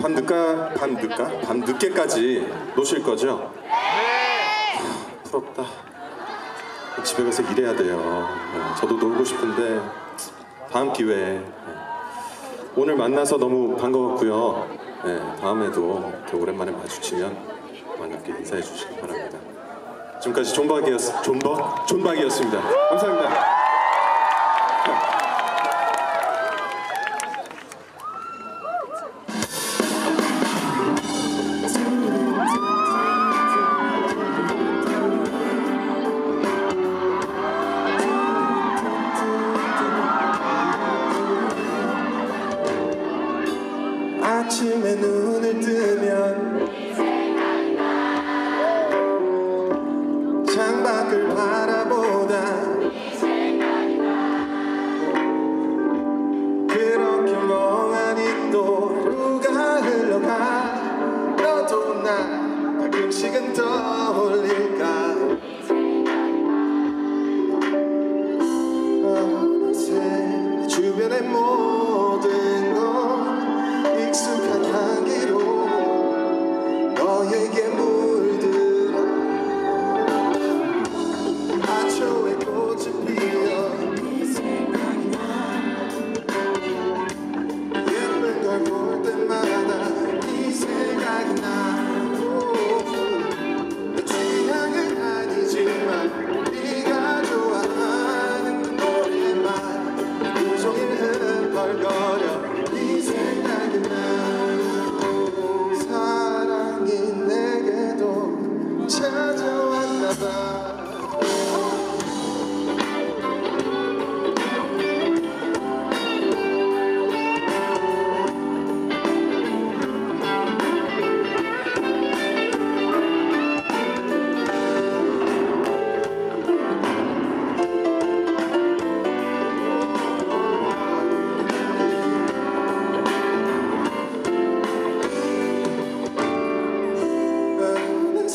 밤 늦까 밤 늦까 밤 늦게까지 노실 거죠? 네. 부럽다. 집에 가서 일해야 돼요. 네, 저도 놀고 싶은데 다음 기회에 네. 오늘 만나서 너무 반가웠고요. 네, 다음에도 이렇게 오랜만에 마주치면 반갑게 인사해 주시기 바랍니다. 지금까지 존박이었 존박 존박이었습니다. 감사합니다. 나 가끔씩은 떠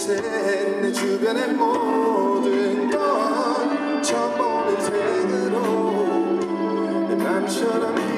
내 주변의 모든 건 처음 보는 색으로 내 맘처럼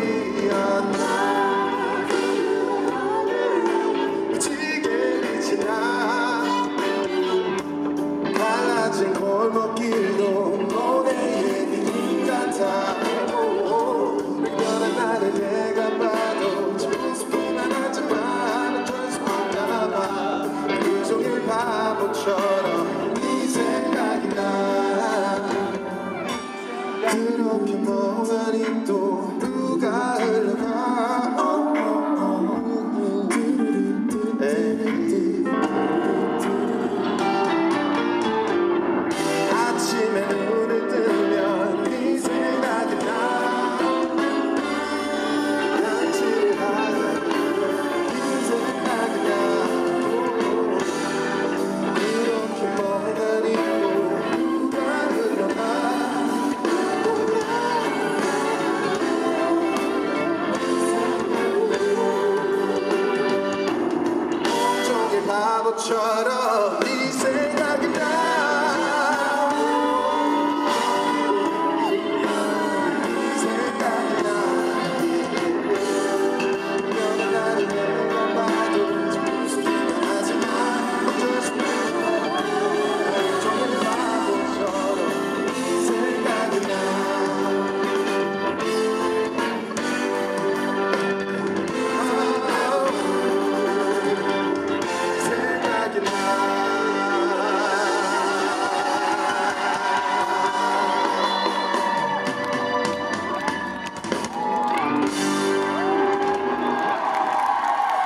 chara hi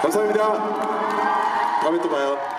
감사합니다. 다음에 또 봐요.